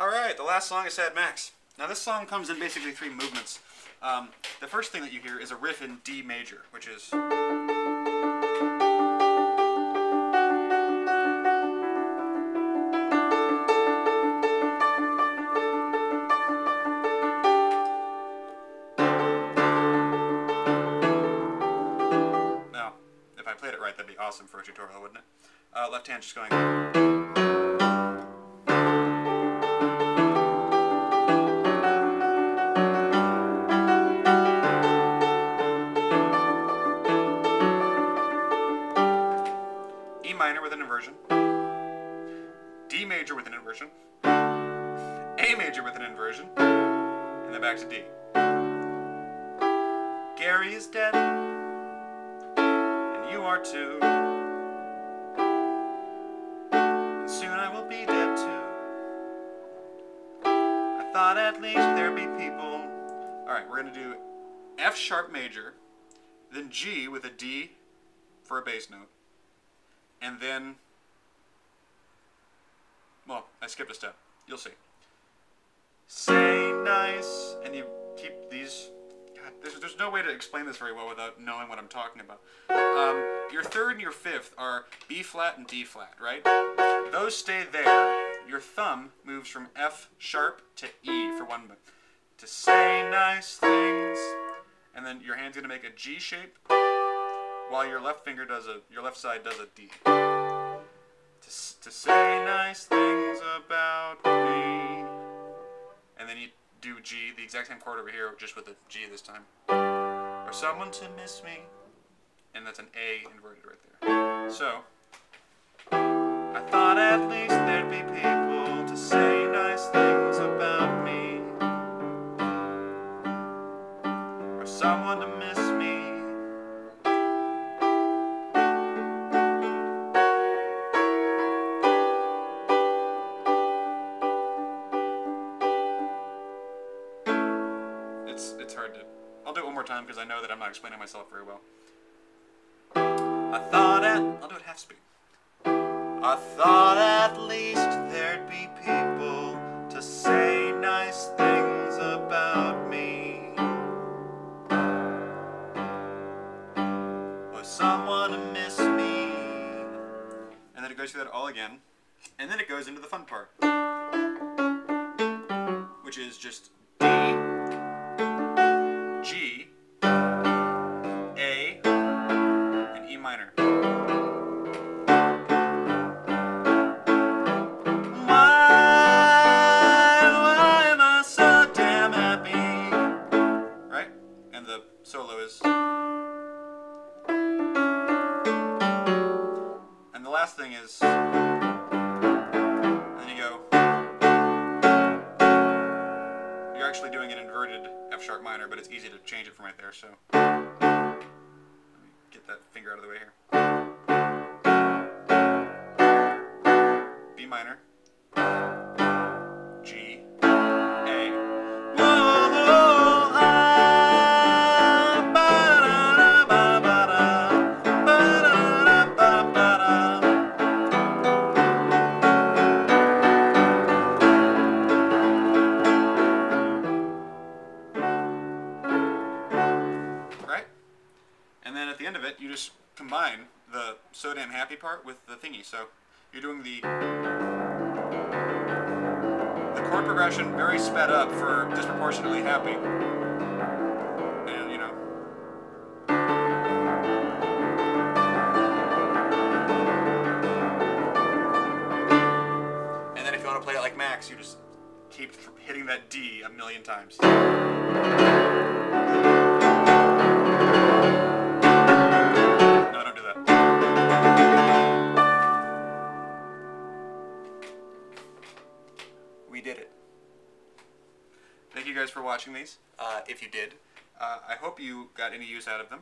All right, the last song is Sad Max. Now this song comes in basically three movements. Um, the first thing that you hear is a riff in D major, which is. Now, if I played it right, that'd be awesome for a tutorial, wouldn't it? Uh, left hand just going. Minor with an inversion, D major with an inversion, A major with an inversion, and then back to D. Gary is dead, and you are too. And soon I will be dead too. I thought at least there'd be people. Alright, we're gonna do F sharp major, then G with a D for a bass note, and then. Well, I skipped a step. You'll see. Say nice, and you keep these. God, there's, there's no way to explain this very well without knowing what I'm talking about. Um, your third and your fifth are B flat and D flat, right? Those stay there. Your thumb moves from F sharp to E for one. To say nice things, and then your hand's gonna make a G shape, while your left finger does a, your left side does a D. To, to say nice things about me, and then you do G, the exact same chord over here, just with a G this time. Or someone to miss me, and that's an A inverted right there. So, I thought at least there'd be people one more time because I know that I'm not explaining myself very well. I thought at. I'll do it half speed. I thought at least there'd be people to say nice things about me. Or someone to miss me. And then it goes through that all again. And then it goes into the fun part. Which is just last thing is. Then you go. You're actually doing an inverted F sharp minor, but it's easy to change it from right there, so. Let me get that finger out of the way here. B minor. Just combine the so damn happy part with the thingy. So you're doing the the chord progression very sped up for disproportionately happy. And you know. And then if you want to play it like Max, you just keep hitting that D a million times. Thank you guys for watching these. Uh, if you did, uh, I hope you got any use out of them.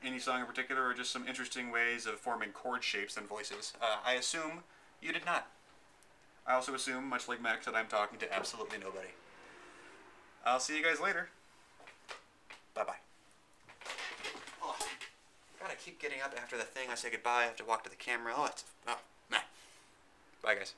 Any song in particular, or just some interesting ways of forming chord shapes and voices. Uh, I assume you did not. I also assume, much like Max, that I'm talking to absolutely nobody. I'll see you guys later. Bye bye. Oh, gotta keep getting up after the thing. I say goodbye. I have to walk to the camera. Oh, it's. Oh, nah. Bye, guys.